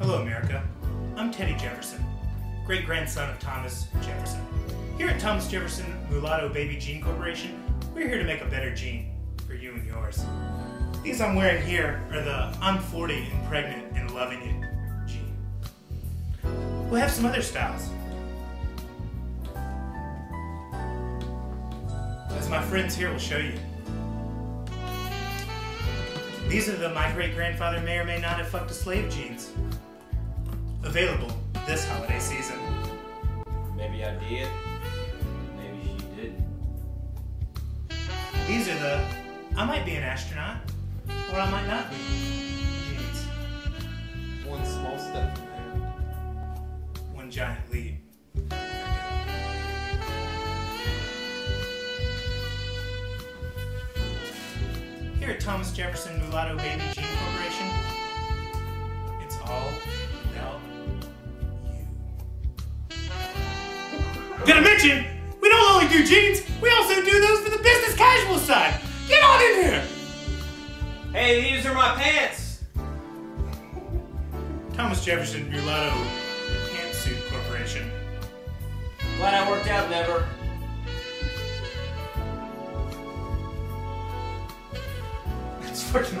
Hello, America. I'm Teddy Jefferson, great grandson of Thomas Jefferson. Here at Thomas Jefferson Mulatto Baby Jean Corporation, we're here to make a better jean for you and yours. These I'm wearing here are the I'm 40 and pregnant and loving it jean. We'll have some other styles. As my friends here will show you. These are the my great grandfather may or may not have fucked a slave jeans. Available this holiday season. Maybe I did. Maybe she did. These are the I might be an astronaut, or I might not be jeans. One small step from there. One giant leap. Here at Thomas Jefferson Mulatto Baby Jean Did I mention we don't only do jeans, we also do those for the business casual side. Get on in here. Hey, these are my pants! Thomas Jefferson Mulatto Pantsuit Corporation. Glad I worked out, never. It's fucking